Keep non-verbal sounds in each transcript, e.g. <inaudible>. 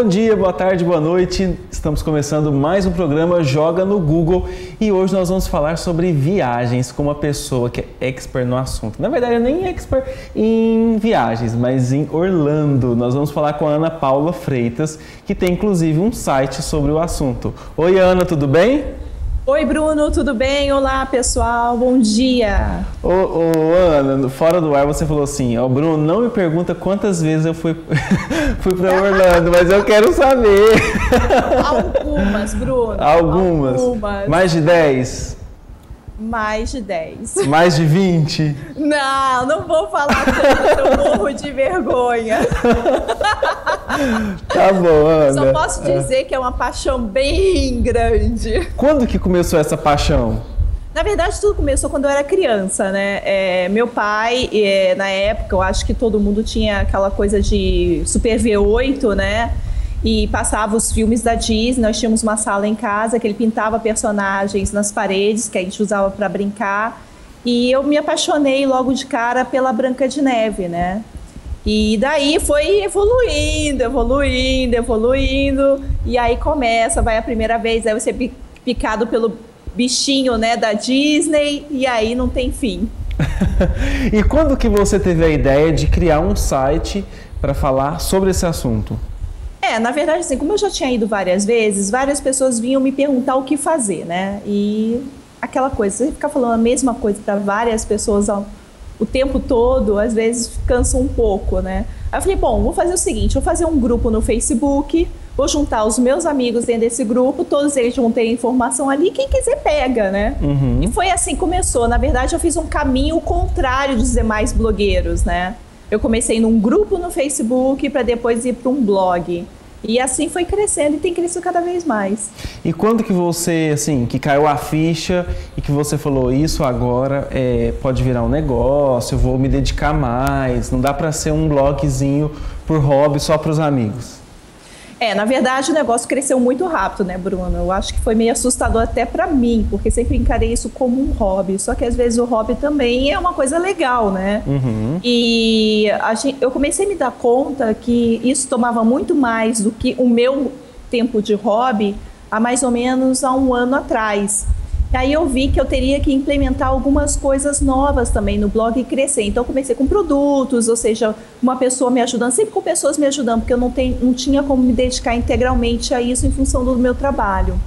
Bom dia, boa tarde, boa noite. Estamos começando mais um programa Joga no Google e hoje nós vamos falar sobre viagens com uma pessoa que é expert no assunto. Na verdade, eu nem expert em viagens, mas em Orlando. Nós vamos falar com a Ana Paula Freitas, que tem inclusive um site sobre o assunto. Oi, Ana, tudo bem? Oi, Bruno, tudo bem? Olá, pessoal, bom dia. Ô, ô, Ana, fora do ar você falou assim, ó, Bruno, não me pergunta quantas vezes eu fui, <laughs> fui para Orlando, mas eu quero saber. Algumas, Bruno. <laughs> Algumas. Algumas. Mais de 10? Mais de 10. Mais de 20? Não, não vou falar tanto, eu morro de vergonha. Tá bom, Ana. Só posso dizer que é uma paixão bem grande. Quando que começou essa paixão? Na verdade, tudo começou quando eu era criança, né? É, meu pai, é, na época, eu acho que todo mundo tinha aquela coisa de Super V8, né? E passava os filmes da Disney. Nós tínhamos uma sala em casa que ele pintava personagens nas paredes que a gente usava para brincar. E eu me apaixonei logo de cara pela Branca de Neve, né? E daí foi evoluindo, evoluindo, evoluindo. E aí começa, vai a primeira vez, aí você é picado pelo bichinho, né, da Disney, e aí não tem fim. <laughs> e quando que você teve a ideia de criar um site para falar sobre esse assunto? É, na verdade, assim, como eu já tinha ido várias vezes, várias pessoas vinham me perguntar o que fazer, né? E aquela coisa, você ficar falando a mesma coisa para várias pessoas ao, o tempo todo, às vezes cansa um pouco, né? Aí eu falei, bom, vou fazer o seguinte, vou fazer um grupo no Facebook, vou juntar os meus amigos dentro desse grupo, todos eles vão ter informação ali, quem quiser pega, né? Uhum. E foi assim que começou. Na verdade, eu fiz um caminho contrário dos demais blogueiros, né? Eu comecei num grupo no Facebook para depois ir para um blog. E assim foi crescendo e tem crescido cada vez mais. E quando que você, assim, que caiu a ficha e que você falou isso agora é, pode virar um negócio, eu vou me dedicar mais, não dá para ser um blogzinho por hobby só para os amigos? É, na verdade o negócio cresceu muito rápido, né, Bruno? Eu acho que foi meio assustador até para mim, porque sempre encarei isso como um hobby. Só que às vezes o hobby também é uma coisa legal, né? Uhum. E gente, eu comecei a me dar conta que isso tomava muito mais do que o meu tempo de hobby há mais ou menos há um ano atrás. E aí eu vi que eu teria que implementar algumas coisas novas também no blog e crescer. Então eu comecei com produtos, ou seja, uma pessoa me ajudando, sempre com pessoas me ajudando, porque eu não, tenho, não tinha como me dedicar integralmente a isso em função do meu trabalho.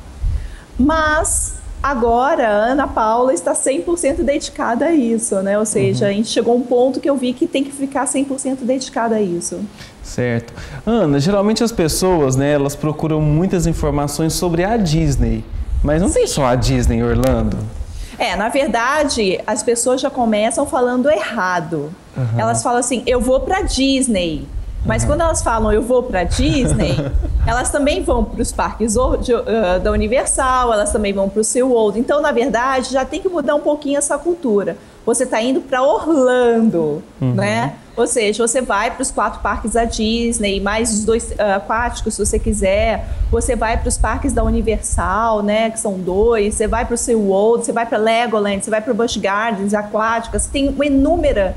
Mas agora a Ana Paula está 100% dedicada a isso, né? Ou seja, uhum. a gente chegou a um ponto que eu vi que tem que ficar 100% dedicada a isso. Certo. Ana, geralmente as pessoas, né, elas procuram muitas informações sobre a Disney. Mas não Sim. tem só a Disney em Orlando? É, na verdade, as pessoas já começam falando errado. Uhum. Elas falam assim: eu vou para Disney. Mas uhum. quando elas falam eu vou para Disney, <laughs> elas também vão para os parques de, uh, da Universal, elas também vão para o SeaWorld. Então, na verdade, já tem que mudar um pouquinho essa cultura. Você está indo para Orlando, uhum. né? Ou seja, você vai para os quatro parques da Disney, mais os dois uh, aquáticos, se você quiser. Você vai para os parques da Universal, né? Que são dois. Você vai para o SeaWorld, você vai para Legoland, você vai para Busch Gardens, aquáticas. Tem uma inúmera...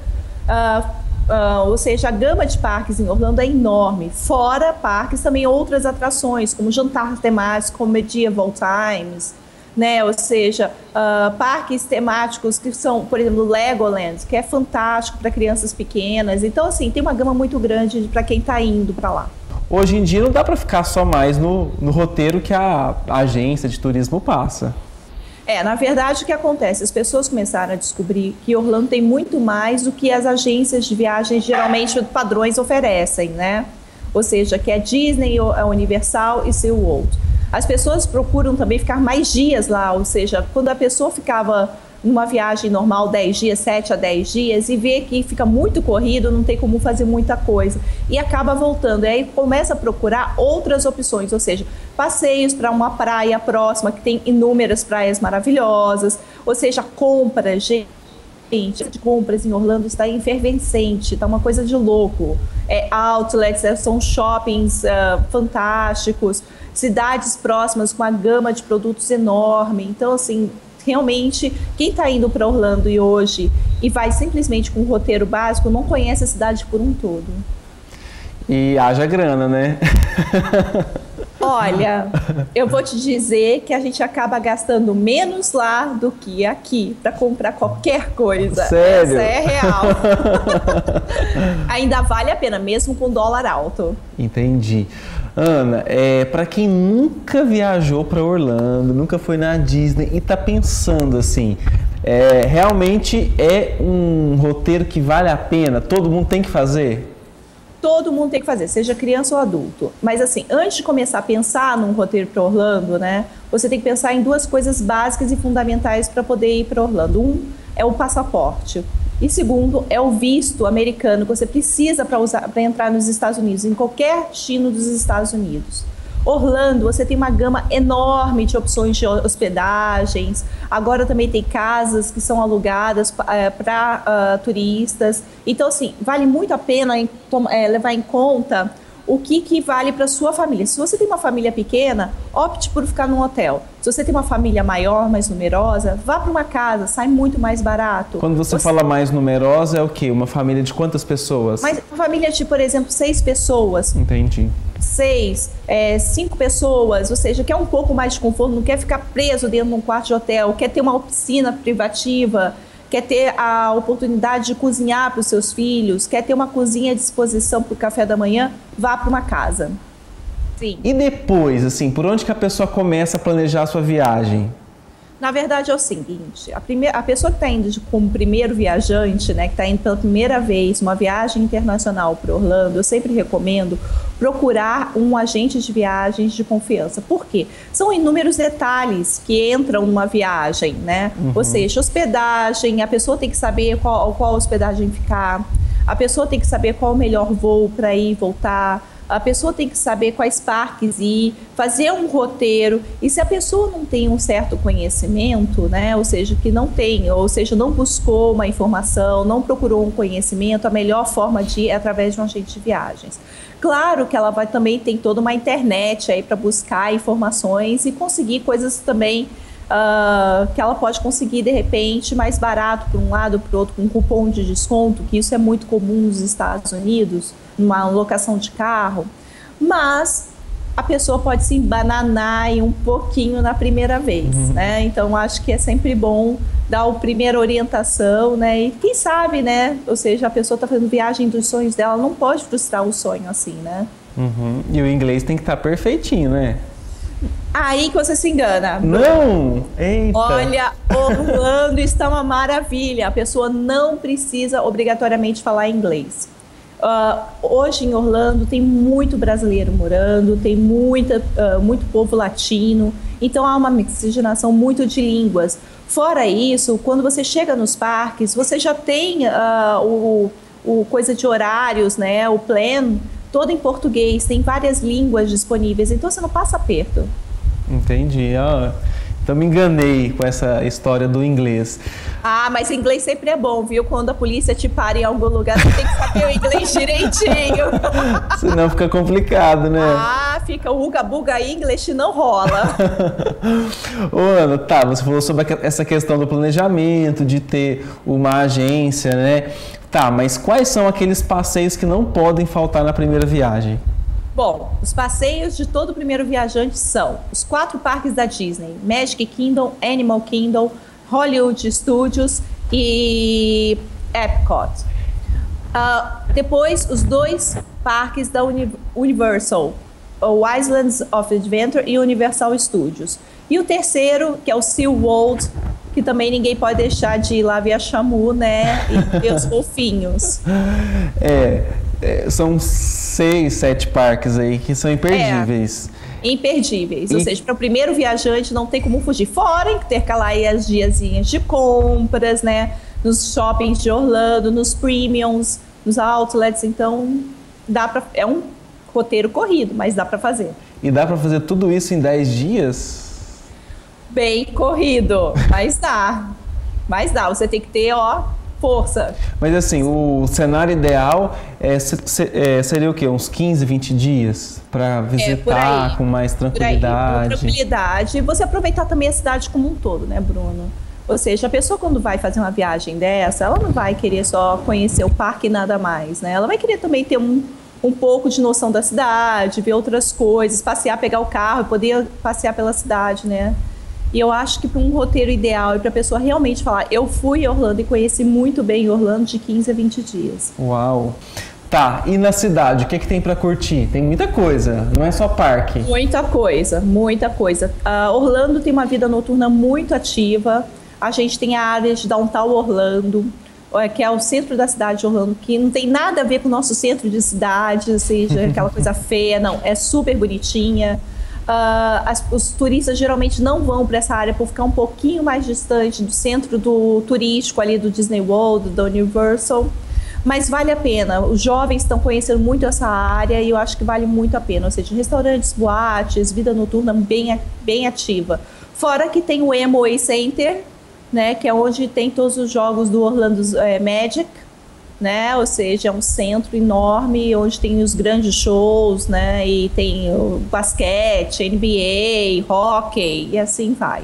Uh, Uh, ou seja, a gama de parques em Orlando é enorme. Fora parques, também outras atrações, como jantar temático, como Medieval Times, né? Ou seja, uh, parques temáticos que são, por exemplo, Legoland, que é fantástico para crianças pequenas. Então, assim, tem uma gama muito grande para quem está indo para lá. Hoje em dia não dá para ficar só mais no, no roteiro que a, a agência de turismo passa. É, na verdade, o que acontece? As pessoas começaram a descobrir que Orlando tem muito mais do que as agências de viagens geralmente padrões oferecem, né? Ou seja, que é Disney, a Universal e SeaWorld. As pessoas procuram também ficar mais dias lá, ou seja, quando a pessoa ficava numa viagem normal 10 dias, 7 a 10 dias, e vê que fica muito corrido, não tem como fazer muita coisa, e acaba voltando. E aí começa a procurar outras opções, ou seja, passeios para uma praia próxima, que tem inúmeras praias maravilhosas, ou seja, compras, gente de compras em Orlando está efervescente, está uma coisa de louco. É, outlets, é, são shoppings uh, fantásticos, cidades próximas com uma gama de produtos enorme. Então, assim, realmente, quem está indo para Orlando e hoje e vai simplesmente com um roteiro básico não conhece a cidade por um todo. E haja grana, né? <laughs> Olha, eu vou te dizer que a gente acaba gastando menos lá do que aqui para comprar qualquer coisa. Sério? Essa é real. <laughs> Ainda vale a pena, mesmo com dólar alto. Entendi. Ana, é, para quem nunca viajou para Orlando, nunca foi na Disney e está pensando assim, é, realmente é um roteiro que vale a pena? Todo mundo tem que fazer? Todo mundo tem que fazer, seja criança ou adulto. Mas assim, antes de começar a pensar num roteiro para Orlando, né, você tem que pensar em duas coisas básicas e fundamentais para poder ir para Orlando. Um é o passaporte. E segundo, é o visto americano que você precisa para entrar nos Estados Unidos, em qualquer destino dos Estados Unidos. Orlando, você tem uma gama enorme de opções de hospedagens. Agora também tem casas que são alugadas é, para uh, ah, turistas. Então, assim, vale muito a pena em, é, levar em conta o que, que vale para sua família. Se você tem uma família pequena, opte por ficar num hotel. Se você tem uma família maior, mais numerosa, vá para uma casa, sai muito mais barato. Quando você, você, fala mais numerosa, é o quê? Uma família de quantas pessoas? Mas uma família de, por exemplo, seis pessoas. Entendi. Seis, é, cinco pessoas, ou seja, quer um pouco mais de conforto, não quer ficar preso dentro de um quarto de hotel, quer ter uma piscina privativa quer ter a oportunidade de cozinhar para os seus filhos, quer ter uma cozinha à disposição para o café da manhã, vá para uma casa. Sim. E depois, assim, por onde que a pessoa começa a planejar a sua viagem? Na verdade é o seguinte, a, primeira, a pessoa que está indo de, como primeiro viajante, né, que está indo pela primeira vez uma viagem internacional para Orlando, eu sempre recomendo procurar um agente de viagens de confiança. Por quê? São inúmeros detalhes que entram numa viagem, né? Uhum. Ou seja, hospedagem, a pessoa tem que saber qual, qual hospedagem ficar, a pessoa tem que saber qual o melhor voo para ir e voltar a pessoa tem que saber quais parques ir, fazer um roteiro. E se a pessoa não tem um certo conhecimento, né, ou seja, que não tem, ou seja, não buscou uma informação, não procurou um conhecimento, a melhor forma de ir é através de um agente de viagens. Claro que ela vai também ter toda uma internet aí para buscar informações e conseguir coisas também Uh, que ela pode conseguir de repente mais barato por um lado para o outro com um cupom de desconto, que isso é muito comum nos Estados Unidos numa locação de carro, mas a pessoa pode se embananar um pouquinho na primeira vez, uhum. né? Então acho que é sempre bom dar a primeira orientação, né? E quem sabe, né? Ou seja, a pessoa está fazendo viagem dos sonhos dela, não pode frustrar o sonho assim, né? Uhum. E o inglês tem que estar tá perfeitinho, né? Aí que você se engana. Não! Eita. Olha, Orlando está uma maravilha. A pessoa não precisa obrigatoriamente falar inglês. Uh, hoje em Orlando tem muito brasileiro morando, tem muita, uh, muito povo latino, então há uma miscigenação muito de línguas. Fora isso, quando você chega nos parques, você já tem uh, o, o coisa de horários, né, o plan todo em português, tem várias línguas disponíveis, então você não passa perto. Entendi. Ah, então me enganei com essa história do inglês. Ah, mas inglês sempre é bom, viu? Quando a polícia te para em algum lugar, você tem que saber o inglês <laughs> direitinho. Senão fica complicado, né? Ah, fica o uga buga inglês não rola. <laughs> Ô, Ana, tá, você falou sobre essa questão do planejamento, de ter uma agência, né? Tá, mas quais são aqueles passeios que não podem faltar na primeira viagem? Bom, os passeios de todo primeiro viajante são os quatro parques da Disney: Magic Kingdom, Animal Kingdom, Hollywood Studios e Epcot. Uh, depois, os dois parques da Uni Universal, o Islands of Adventure e Universal Studios. E o terceiro, que é o SeaWorld, que também ninguém pode deixar de ir lá ver a Chamu, né? E ver os golfinhos. <laughs> É, é, são seis, sete parques aí que são imperdíveis. É imperdíveis. E... Ou seja, para o primeiro viajante não tem como fugir. Fora intercalar aí as diazinhas de compras, né? Nos shoppings de Orlando, nos premiums, nos outlets. Então, dá para é um roteiro corrido, mas dá para fazer. E dá para fazer tudo isso em 10 dias? Bem corrido, mas dá. Mas dá, você tem que ter, ó, força. Mas assim, o cenário ideal é, é, seria o quê? Uns 15, 20 dias para é, visitar é, com mais tranquilidade? Com tranquilidade. E você aproveitar também a cidade como um todo, né, Bruno? Ou seja, a pessoa quando vai fazer uma viagem dessa, ela não vai querer só conhecer o parque e nada mais, né? Ela vai querer também ter um, um pouco de noção da cidade, ver outras coisas, passear, pegar o carro, poder passear pela cidade, né? E eu acho que para um roteiro ideal e para a pessoa realmente falar, eu fui a Orlando e conheci muito bem Orlando de 15 a 20 dias. Uau! Tá, e na cidade, o que, é que tem para curtir? Tem muita coisa, não é só parque. Muita coisa, muita coisa. Uh, Orlando tem uma vida noturna muito ativa. A gente tem a área de Downtown Orlando, que é o centro da cidade de Orlando, que não tem nada a ver com o nosso centro de cidade, ou seja, <laughs> aquela coisa feia, não, é super bonitinha. Uh, as, os turistas geralmente não vão para essa área por ficar um pouquinho mais distante do centro do turístico ali do Disney World, do Universal. Mas vale a pena. Os jovens estão conhecendo muito essa área e eu acho que vale muito a pena. Ou seja, restaurantes, boates, vida noturna bem, bem ativa. Fora que tem o Amway Center, né, que é onde tem todos os jogos do Orlando é, Magic né? Ou seja, é um centro enorme onde tem os grandes shows, né? E tem o basquete, NBA, hockey e assim vai.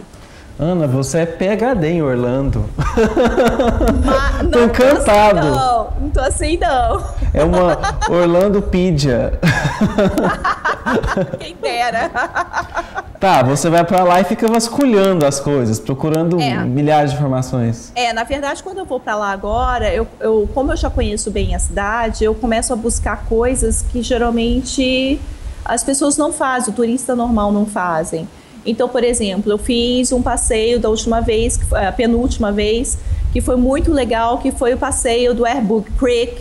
Ana, você é PHD em Orlando. <laughs> Ma tô encantado. Assim, não, não tô assim não. É uma Orlandopídia. <laughs> Quem dera. <laughs> Tá, você vai para lá e fica vasculhando as coisas, procurando é. milhares de informações. É, na verdade, quando eu vou para lá agora, eu, eu, como eu já conheço bem a cidade, eu começo a buscar coisas que geralmente as pessoas não fazem, o turista normal não fazem. Então, por exemplo, eu fiz um passeio da última vez, a penúltima vez, que foi muito legal, que foi o passeio do Airbook Creek,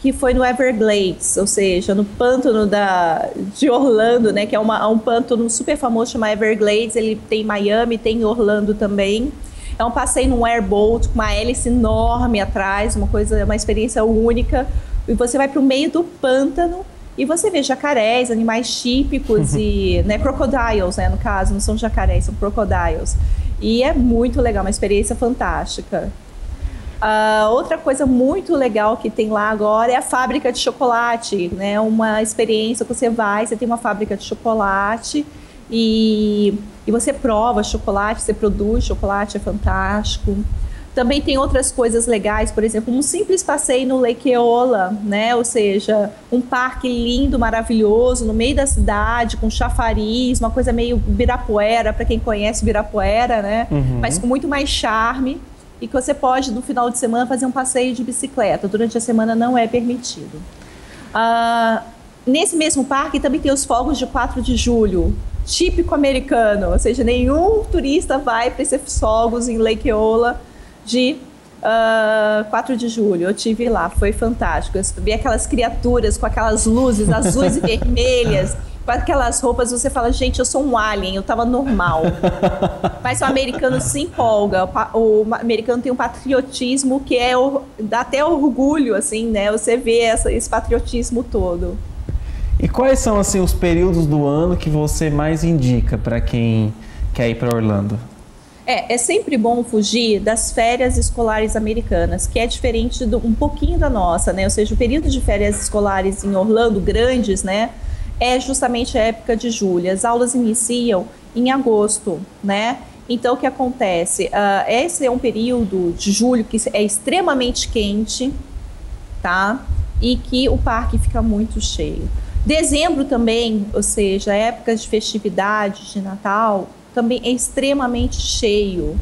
que foi no Everglades, ou seja, no pântano da, de Orlando, né, que é uma, um pântano super famoso, chama Everglades, ele tem Miami, tem Orlando também. É um passeio num airboat com uma hélice enorme atrás, uma coisa, uma experiência única. E você vai para o meio do pântano e você vê jacarés, animais típicos e, né, crocodiles, né, no caso, não são jacarés, são crocodiles. E é muito legal, uma experiência fantástica. Uh, outra coisa muito legal que tem lá agora é a fábrica de chocolate, né? Uma experiência que você vai, você tem uma fábrica de chocolate e, e você prova chocolate, você produz chocolate, é fantástico. Também tem outras coisas legais, por exemplo, um simples passeio no Lake Eola, né? Ou seja, um parque lindo, maravilhoso, no meio da cidade, com chafariz, uma coisa meio Birapuera, para quem conhece Birapuera, né? Uhum. Mas com muito mais charme. E que você pode, no final de semana, fazer um passeio de bicicleta. Durante a semana não é permitido. Uh, nesse mesmo parque também tem os fogos de 4 de julho, típico americano, ou seja, nenhum turista vai para esses fogos em Lake Eola de uh, ah, 4 de julho. Eu tive lá, foi fantástico. Eu vi aquelas criaturas com aquelas luzes <laughs> azuis e vermelhas, com aquelas roupas. Você fala, gente, eu sou um alien, eu tava normal. <laughs> Mas o americano se empolga. O, americano tem um patriotismo que é dá até orgulho, assim, né? Você vê essa, esse patriotismo todo. E quais são assim os períodos do ano que você mais indica para quem quer ir para Orlando? É, é sempre bom fugir das férias escolares americanas, que é diferente do, um pouquinho da nossa, né? Ou seja, o período de férias escolares em Orlando, grandes, né? É justamente a época de julho. As aulas iniciam em agosto, né? Então, o que acontece? Uh, esse é um período de julho que é extremamente quente, tá? E que o parque fica muito cheio. Dezembro também, ou seja, épocas de festividades de Natal, também é extremamente cheio.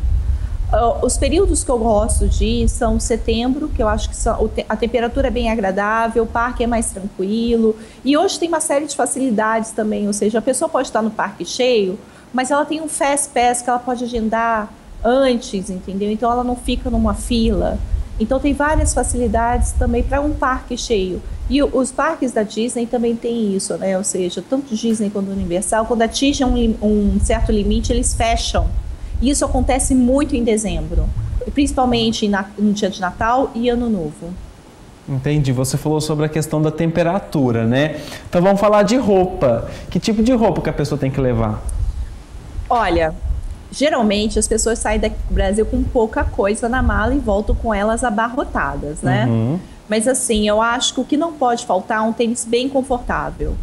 Uh, os períodos que eu gosto de ir são setembro, que eu acho que são, a temperatura é bem agradável, o parque é mais tranquilo. E hoje tem uma série de facilidades também, ou seja, a pessoa pode estar no parque cheio, mas ela tem um fast pass que ela pode agendar antes, entendeu? Então ela não fica numa fila. Então tem várias facilidades também para um parque cheio. E os parques da Disney também têm isso, né? Ou seja, tanto Disney quanto Universal, quando atingem um, um certo limite, eles fecham. E isso acontece muito em dezembro, principalmente na, no dia de Natal e Ano Novo. Entendi. Você falou sobre a questão da temperatura, né? Então vamos falar de roupa. Que tipo de roupa que a pessoa tem que levar? Olha, geralmente as pessoas saem do Brasil com pouca coisa na mala e voltam com elas abarrotadas, né? Uhum. Mas assim, eu acho que o que não pode faltar é um tênis bem confortável.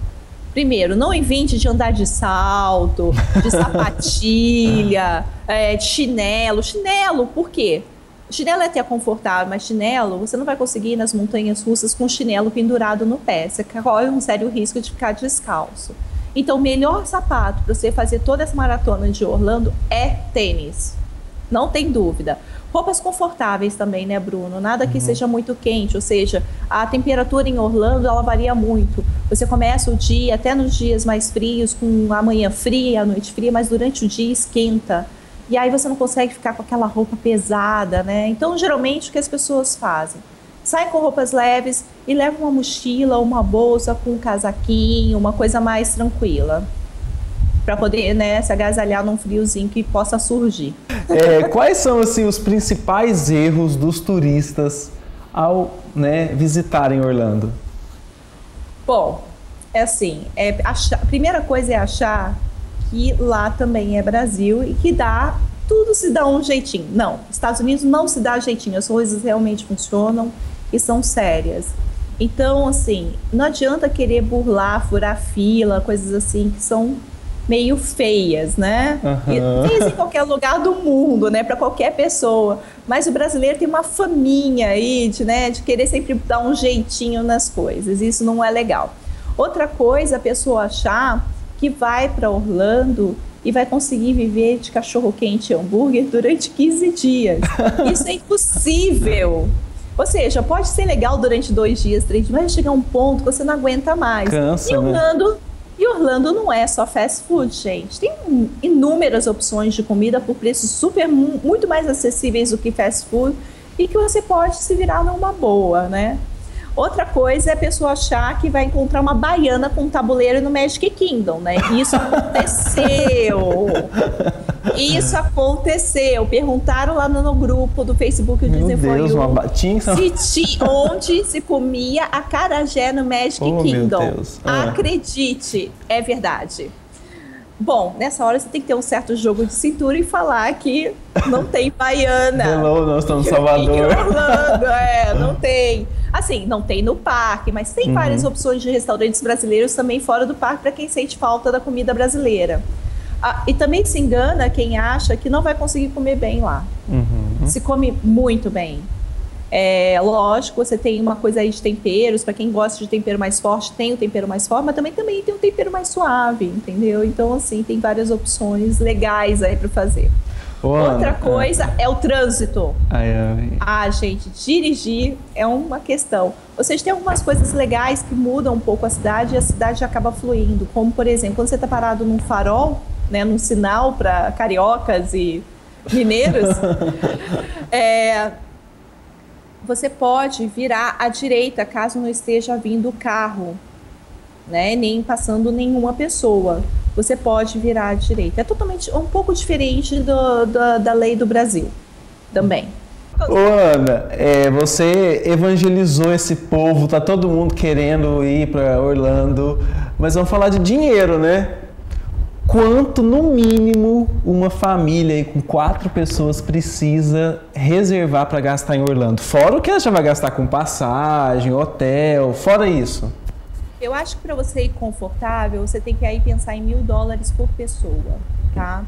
Primeiro, não invente de andar de salto, de sapatilha, <laughs> é, de chinelo. Chinelo, por quê? Chinelo é até confortável, mas chinelo, você não vai conseguir ir nas montanhas russas com chinelo pendurado no pé. Você corre um sério risco de ficar descalço. Então, o melhor sapato para você fazer toda essa maratona de Orlando é tênis. Não tem dúvida. Roupas confortáveis também, né, Bruno? Nada que uhum. seja muito quente, ou seja, a temperatura em Orlando ela varia muito. Você começa o dia, até nos dias mais frios, com a manhã fria, a noite fria, mas durante o dia esquenta. E aí você não consegue ficar com aquela roupa pesada, né? Então, geralmente, o que as pessoas fazem? Saem com roupas leves e levam uma mochila, uma bolsa com um casaquinho, uma coisa mais tranquila. Para poder né, se agasalhar num friozinho que possa surgir. É, quais são assim, os principais erros dos turistas ao né, visitarem Orlando? Bom, é assim, é achar, a primeira coisa é achar que lá também é Brasil e que dá tudo se dá um jeitinho. Não, Estados Unidos não se dá jeitinho, as coisas realmente funcionam e são sérias. Então, assim, não adianta querer burlar, furar fila, coisas assim que são meio feias, né? Uhum. E tem em qualquer lugar do mundo, né? Para qualquer pessoa. Mas o brasileiro tem uma faminha aí de, né, de querer sempre dar um jeitinho nas coisas. Isso não é legal. Outra coisa, a pessoa achar que vai para Orlando e vai conseguir viver de cachorro quente e hambúrguer durante 15 dias. <laughs> Isso é impossível. Ou seja, pode ser legal durante dois dias, três dias, mas chegar um ponto que você não aguenta mais. Cansa, e? Orlando, né? E Orlando não é só fast food, gente. Tem inúmeras opções de comida por preços super muito mais acessíveis do que fast food e que você pode se virar numa boa, né? Outra coisa é a pessoa achar que vai encontrar uma baiana com um tabuleiro no Magic Kingdom, né? Isso <laughs> aconteceu. Isso aconteceu. Perguntaram lá no, no grupo do Facebook do Disney Deus, uma... tinha... se onde se comia a carajé no Magic oh, Kingdom. Ah. Acredite, é verdade. Bom, nessa hora você tem que ter um certo jogo de cintura e falar que não <laughs> tem baiana. Hello, nós estamos em Salvador. Orlando, é, <laughs> não tem. Assim, não tem no parque, mas tem uhum. várias opções de restaurantes brasileiros também fora do parque para quem sente falta da comida brasileira. Ah, e também se engana quem acha que não vai conseguir comer bem lá. Uhum. Se come muito bem. É, lógico, você tem uma coisa aí de temperos, para quem gosta de tempero mais forte, tem o tempero mais forte, mas também, também tem um tempero mais suave, entendeu? Então, assim, tem várias opções legais aí para fazer. Outra coisa é. é. o trânsito. Ai, ai. Ah, gente, dirigir é uma questão. Ou seja, tem algumas coisas legais que mudam um pouco a cidade e a cidade acaba fluindo. Como, por exemplo, quando você está parado num farol, né, num sinal para cariocas e mineiros, <laughs> é, você pode virar à direita caso não esteja vindo o carro, né? Nem passando nenhuma pessoa. Você pode virar à direita. É totalmente um pouco diferente do, do da lei do Brasil também. Ô Ana, é, você evangelizou esse povo, tá todo mundo querendo ir para Orlando, mas vamos falar de dinheiro, né? Quanto, no mínimo, uma família com quatro pessoas precisa reservar para gastar em Orlando? Fora o que ela já vai gastar com passagem, hotel, fora isso. Eu acho que para você ir confortável, você tem que aí pensar em mil dólares por pessoa, tá?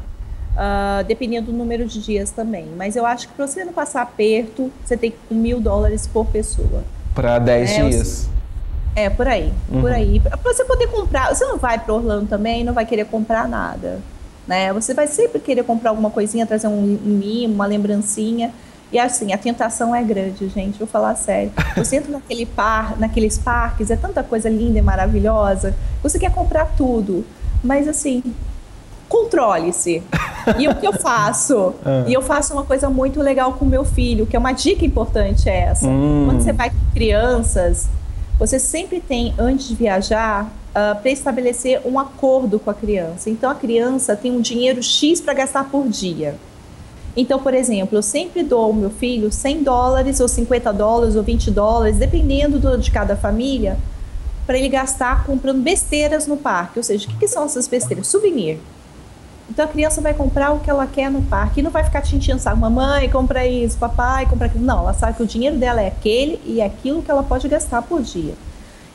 Uh, dependendo do número de dias também. Mas eu acho que para você não passar aperto, você tem que ir com mil dólares por pessoa. Para 10 é, dias. É, por aí, uhum. por aí. Pra você poder comprar, você não vai para Orlando também, não vai querer comprar nada, né? Você vai sempre querer comprar alguma coisinha, trazer um, um mimo, uma lembrancinha. E assim, a tentação é grande, gente, vou falar sério. Você entra naquele par, naqueles parques, é tanta coisa linda e maravilhosa. Você quer comprar tudo, mas assim, controle-se. E o que eu faço? <laughs> Ah. E eu faço uma coisa muito legal com meu filho, que é uma dica importante é essa. Hum. Quando você vai com crianças, você sempre tem, antes de viajar, uh, ah, para estabelecer um acordo com a criança. Então, a criança tem um dinheiro X para gastar por dia. Então, por exemplo, eu sempre dou ao meu filho 100 dólares, ou 50 dólares, ou 20 dólares, dependendo do, de cada família, para ele gastar comprando besteiras no parque. Ou seja, o que, que são essas besteiras? Souvenir. Então a criança vai comprar o que ela quer no parque e não vai ficar te saco, mamãe, compra isso, papai, compra aquilo. Não, ela sabe que o dinheiro dela é aquele e é aquilo que ela pode gastar por dia.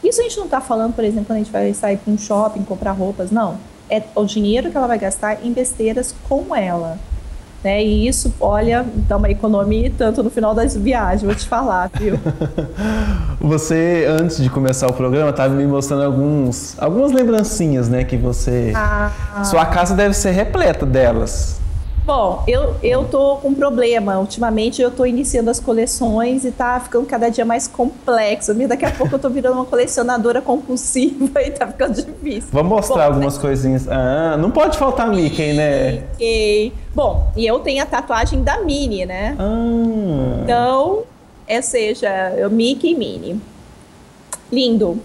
Isso a gente não está falando, por exemplo, quando a gente vai sair para um shopping, comprar roupas, não. É o dinheiro que ela vai gastar em besteiras com ela. Né? E isso, olha, dá uma economia tanto no final das viagens, vou te falar, viu? <laughs> você, antes de começar o programa, estava me mostrando alguns, algumas lembrancinhas, né, que você... Ah, Sua casa deve ser repleta delas. Bom, eu, eu tô com um problema. Ultimamente eu tô iniciando as coleções e tá ficando cada dia mais complexo. Daqui a pouco eu tô virando uma colecionadora compulsiva <laughs> e tá ficando difícil. Vamos mostrar Bom, algumas coisinhas. Ah, não pode faltar Mickey, né? Mickey. Bom, e eu tenho a tatuagem da Minnie, né? Ah. Então, é seja, eu Mickey e Minnie. Lindo.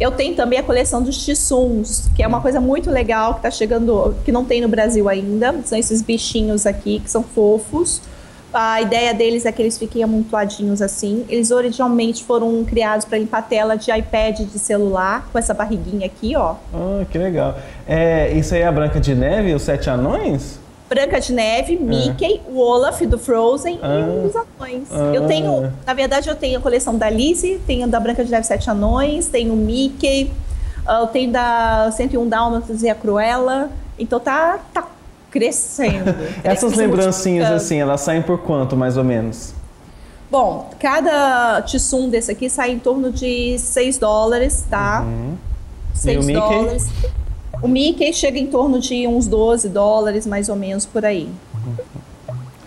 Eu tenho também a coleção dos Tisuns, que é uma coisa muito legal que está chegando, que não tem no Brasil ainda. São esses bichinhos aqui que são fofos. A ideia deles é que eles fiquem amontoadinhos assim. Eles originalmente foram criados para limpar tela de iPad de celular, com essa barriguinha aqui, ó. Ah, que legal. É, isso aí é a Branca de Neve e os Sete Anões? Branca de Neve, é. Mickey, o Olaf do Frozen ah. e os anões. Ah. Eu tenho, na verdade, eu tenho a coleção da Lizzie, tenho da Branca de Neve Sete Anões, tenho o Mickey, ah, eu tenho da 101 Dálmatas e a Cruella. Então tá, tá crescendo. <laughs> Essas lembrancinhas, assim, elas saem por quanto, mais ou menos? Bom, cada tissum desse aqui sai em torno de 6 dólares, tá? Uhum. 6 dólares. O Mickey chega em torno de uns 12 dólares, mais ou menos, por aí.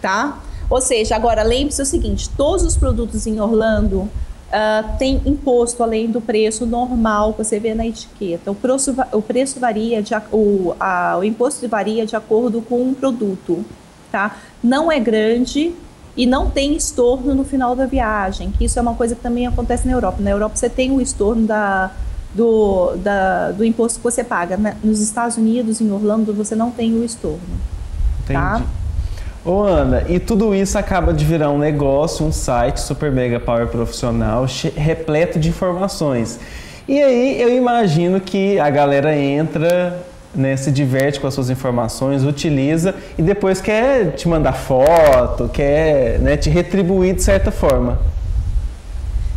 Tá? Ou seja, agora lembre-se o seguinte: todos os produtos em Orlando uh, têm imposto além do preço normal que você vê na etiqueta. O preço, o preço varia, de, o, a, o imposto varia de acordo com o produto. Tá? Não é grande, e não tem estorno no final da viagem, que isso é uma coisa que também acontece na Europa. Na Europa você tem o estorno da, do, da, do imposto que você paga. Nos Estados Unidos, em Orlando, você não tem o estorno. Tá? Entendi. Tá? Ô Ana, e tudo isso acaba de virar um negócio, um site super mega power profissional, repleto de informações. E aí eu imagino que a galera entra, né, se diverte com as suas informações, utiliza e depois quer te mandar foto, quer né, te retribuir de certa forma.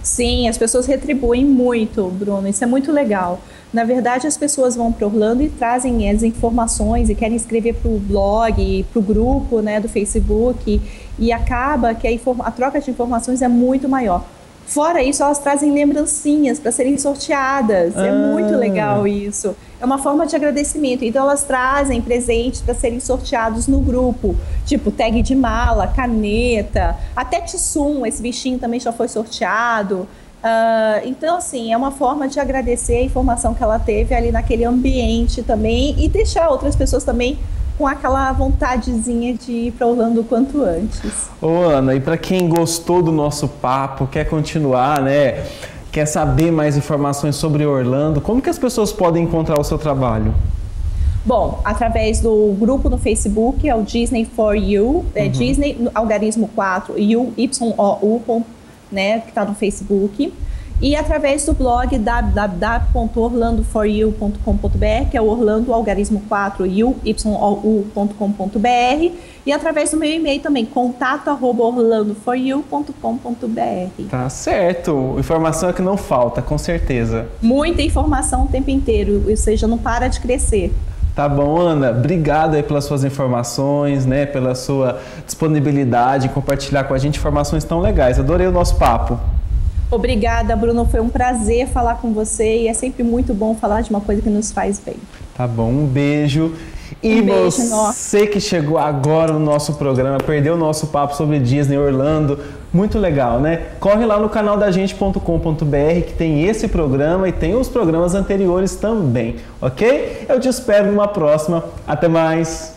Sim, as pessoas retribuem muito, Bruno. Isso é muito legal. Na verdade, as pessoas vão para Orlando e trazem as informações e querem escrever para o blog, para o grupo né, do Facebook, e acaba que a, a troca de informações é muito maior. Fora isso, elas trazem lembrancinhas para serem sorteadas. Ah. É muito legal isso. É uma forma de agradecimento. Então, elas trazem presentes para serem sorteados no grupo, tipo tag de mala, caneta, até Tissum, esse bichinho também já foi sorteado. Uh, então, assim, é uma forma de agradecer a informação que ela teve ali naquele ambiente também e deixar outras pessoas também com aquela vontadezinha de ir para Orlando o quanto antes. Ô Ana, e para quem gostou do nosso papo, quer continuar, né? Quer saber mais informações sobre Orlando, como que as pessoas podem encontrar o seu trabalho? Bom, através do grupo no Facebook, é o Disney for You, é uhum. Disney Algarismo 4, U, Y-O-U, né, que está no Facebook e através do blog www.orlandoforyou.com.br, que é o Orlando Algarismo 4 u.com.br, e através do meu e-mail também, contato@orlandoforyou.com.br. Tá certo. Informação é que não falta, com certeza. Muita informação o tempo inteiro, ou seja, não para de crescer. Tá bom, Ana. Obrigado aí pelas suas informações, né? Pela sua disponibilidade em compartilhar com a gente informações tão legais. Adorei o nosso papo. Obrigada, Bruno. Foi um prazer falar com você e é sempre muito bom falar de uma coisa que nos faz bem. Tá bom, um beijo. E um beijo, você nossa. que chegou agora no nosso programa, perdeu o nosso papo sobre Disney Orlando, muito legal, né? Corre lá no canal da gente.com.br que tem esse programa e tem os programas anteriores também, ok? Eu te espero numa próxima. Até mais!